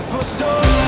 beautiful story.